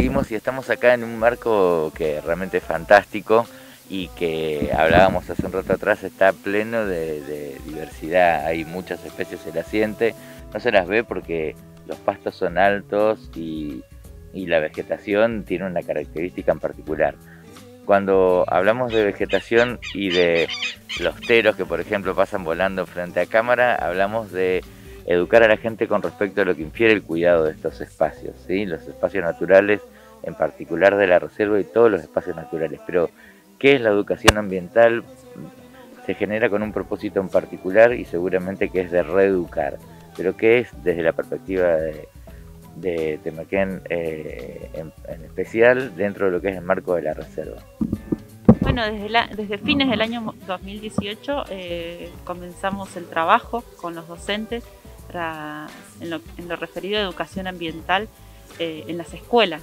y estamos acá en un marco que realmente es fantástico y que hablábamos hace un rato atrás está pleno de, diversidad, hay muchas especies en la siente, no se las ve porque los pastos son altos y la vegetación tiene una característica en particular. Cuando hablamos de vegetación y de los teros que por ejemplo pasan volando frente a cámara, hablamos de educar a la gente con respecto a lo que infiere el cuidado de estos espacios, ¿sí? los espacios naturales, en particular de la reserva y todos los espacios naturales. Pero, ¿qué es la educación ambiental? Se genera con un propósito en particular y seguramente que es de reeducar. Pero, ¿qué es desde la perspectiva de, de Temequén eh, en, especial dentro de lo que es el marco de la reserva? Bueno, desde, desde fines del año 2018 eh, comenzamos el trabajo con los docentes en, lo, referido a educación ambiental eh, en las escuelas.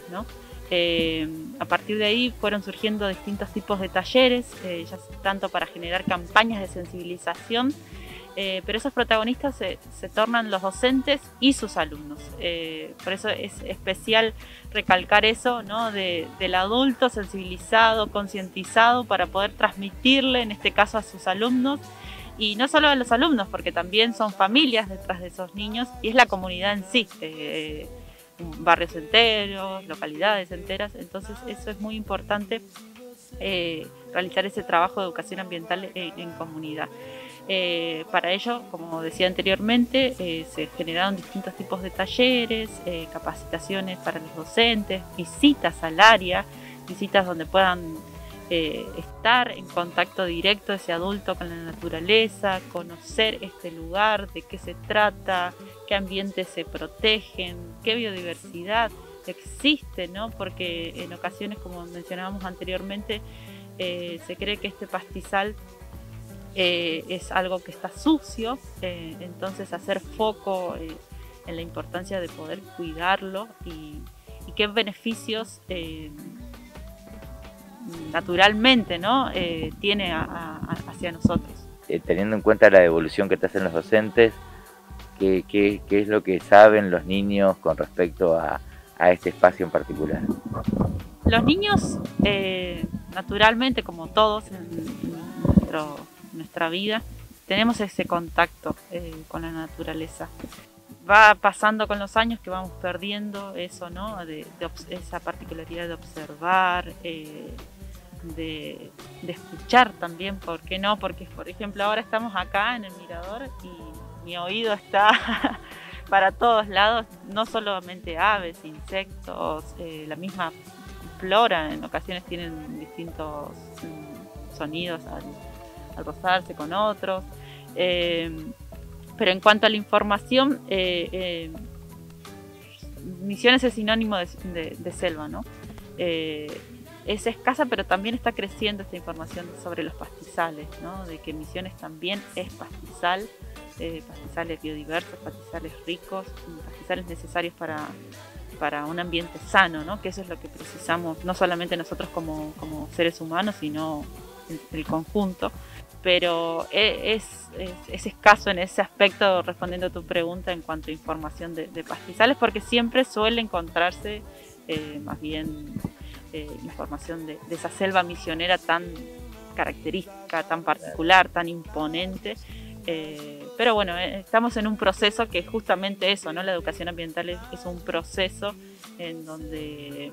Eh, a partir de ahí fueron surgiendo distintos tipos de talleres, eh, ya tanto para generar campañas de sensibilización, pero esos protagonistas se, tornan los docentes y sus alumnos. por eso es especial recalcar eso, ¿no? del adulto sensibilizado, concientizado, para poder transmitirle, en este caso a sus alumnos, y no solo a los alumnos, porque también son familias detrás de esos niños y es la comunidad en sí, eh, barrios enteros, localidades enteras, entonces eso es muy importante eh, realizar ese trabajo de educación ambiental en, comunidad. Eh, para ello, como decía anteriormente, se generaron distintos tipos de talleres, capacitaciones para los docentes, visitas al área, visitas donde puedan eh, estar en contacto directo ese adulto con la naturaleza, conocer este lugar, de qué se trata, qué ambientes se protegen, qué biodiversidad existe, ¿no? Porque en ocasiones, como mencionábamos anteriormente, eh, se cree que este pastizal eh, es algo que está sucio, entonces hacer foco en la importancia de poder cuidarlo y qué beneficios naturalmente ¿no? Eh, tiene hacia nosotros. Eh, teniendo en cuenta la evolución que te hacen los docentes, ¿qué, qué, qué es lo que saben los niños con respecto a, a este espacio en particular? Los niños, eh, naturalmente, como todos en, nuestra vida, tenemos ese contacto con la naturaleza va pasando con los años que vamos perdiendo eso, ¿no? De, esa particularidad de observar, de, escuchar también, ¿por qué no? Porque, por ejemplo, ahora estamos acá en el mirador y mi oído está para todos lados, no solamente aves, insectos, eh, la misma flora en ocasiones tienen distintos mm, sonidos al, rozarse con otros. Eh, pero en cuanto a la información, eh, Misiones es sinónimo de, selva, ¿no? es escasa, pero también está creciendo esta información sobre los pastizales, ¿no? de que Misiones también es pastizal, eh, pastizales biodiversos, pastizales ricos, pastizales necesarios para, para un ambiente sano, ¿no? que eso es lo que precisamos, no solamente nosotros como, como seres humanos, sino el, conjunto. Pero e, es, es, escaso en ese aspecto, respondiendo a tu pregunta en cuanto a información de, pastizales, porque siempre suele encontrarse eh, más bien eh, información de, esa selva misionera tan característica, tan particular, tan imponente. Eh, pero bueno, estamos en un proceso que es justamente eso, ¿no? La educación ambiental es, un proceso en donde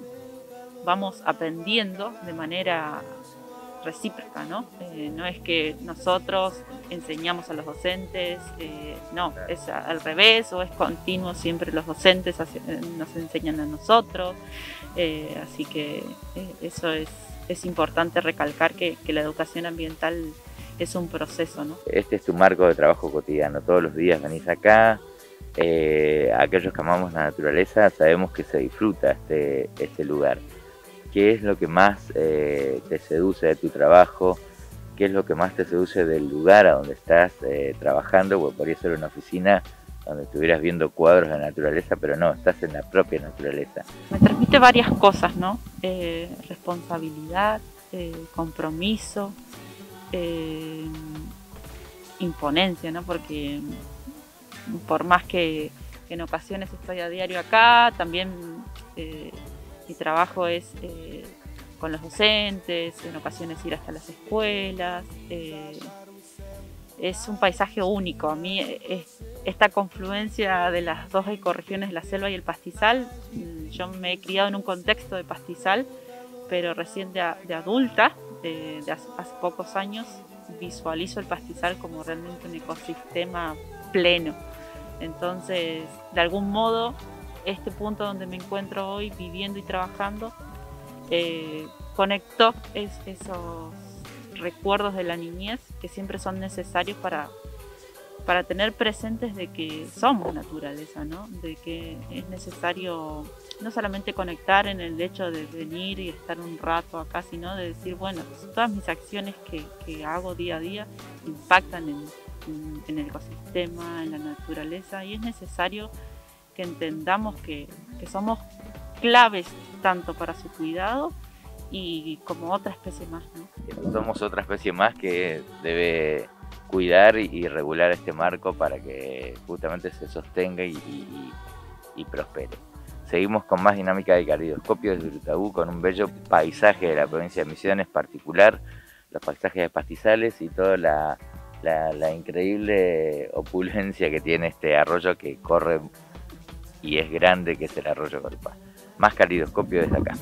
vamos aprendiendo de manera recíproca, ¿no? no es que nosotros enseñamos a los docentes, no, es al revés o es continuo, siempre los docentes nos enseñan a nosotros. Eh, así que eh, eso es, es, importante recalcar que, que, la educación ambiental es un proceso. ¿no? Este es tu marco de trabajo cotidiano, todos los días venís acá. Eh, aquellos que amamos la naturaleza sabemos que se disfruta este, este lugar. ¿Qué es lo que más te seduce de tu trabajo? ¿Qué es lo que más te seduce del lugar a donde estás trabajando? Porque podría ser una oficina donde estuvieras viendo cuadros de naturaleza, pero no, estás en la propia naturaleza. Me transmite varias cosas, ¿no? Eh, responsabilidad, eh, compromiso, eh, imponencia, ¿no? Porque por más que en ocasiones estoy a diario acá, también Mi trabajo es eh, con los docentes, en ocasiones ir hasta las escuelas. Eh, es un paisaje único. A mí esta confluencia de las dos ecorregiones, la selva y el pastizal, mm, yo me he criado en un contexto de pastizal, pero recién de, adulta, de, hace, pocos años, visualizo el pastizal como realmente un ecosistema pleno. Entonces, de algún modo, este punto donde me encuentro hoy viviendo y trabajando, eh, conectó esos recuerdos de la niñez que siempre son necesarios para, para tener presentes de que somos naturaleza, ¿no? De que es necesario no solamente conectar en el hecho de venir y estar un rato acá, sino de decir, bueno, todas mis acciones que, que hago día a día impactan en, en, el ecosistema, en la naturaleza, y es necesario que entendamos que, que somos claves tanto para su cuidado y como otra especie más. ¿no? Somos otra especie más que debe cuidar y regular este marco para que justamente se sostenga y, y, prospere. Seguimos con más dinámica de caridoscopio desde Urutaú con un bello paisaje de la provincia de Misiones particular, los paisajes de pastizales y toda la, la, la increíble opulencia que tiene este arroyo que corre y es grande, que es el arroyo Corpá. Más caridoscopio desde acá.